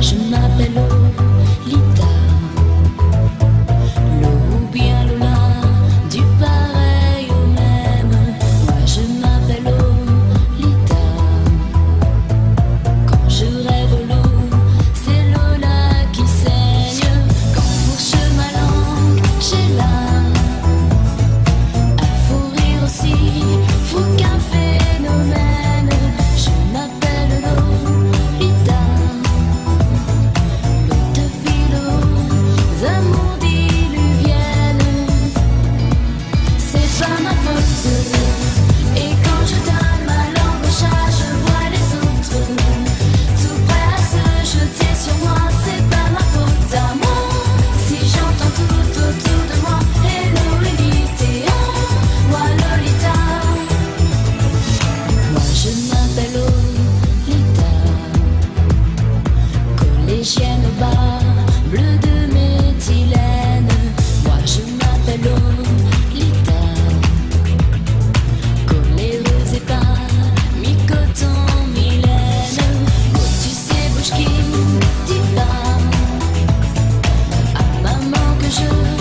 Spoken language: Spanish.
je m'appelle treasure